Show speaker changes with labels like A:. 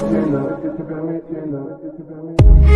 A: permitiendo, que te permitiendo, que te permitiendo.